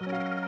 Bye.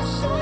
I show